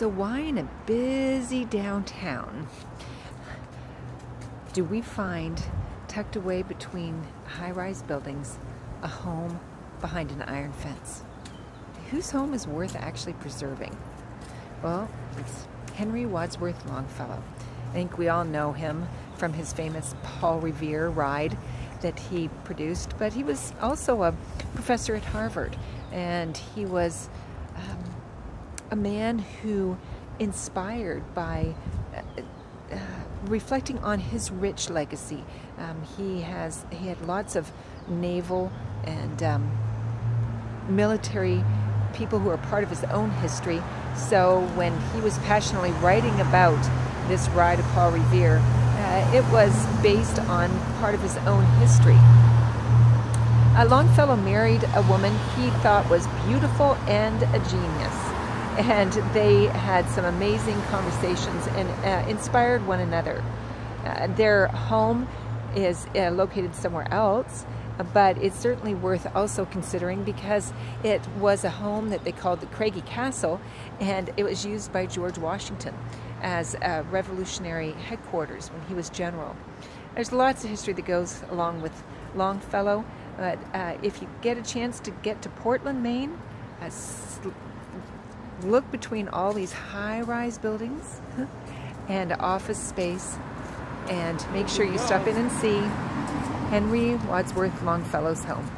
So why in a busy downtown do we find tucked away between high-rise buildings a home behind an iron fence? Whose home is worth actually preserving? Well, it's Henry Wadsworth Longfellow. I think we all know him from his famous Paul Revere ride that he produced, but he was also a professor at Harvard, and he was um, a man who inspired by uh, uh, reflecting on his rich legacy. Um, he has he had lots of naval and um, military people who are part of his own history. So when he was passionately writing about this ride of Paul Revere, uh, it was based on part of his own history. Uh, Longfellow married a woman he thought was beautiful and a genius. And they had some amazing conversations and uh, inspired one another. Uh, their home is uh, located somewhere else, but it's certainly worth also considering because it was a home that they called the Craigie Castle, and it was used by George Washington as a revolutionary headquarters when he was general. There's lots of history that goes along with Longfellow, but uh, if you get a chance to get to Portland, Maine, uh, look between all these high-rise buildings and office space and make sure you stop in and see Henry Wadsworth Longfellow's home.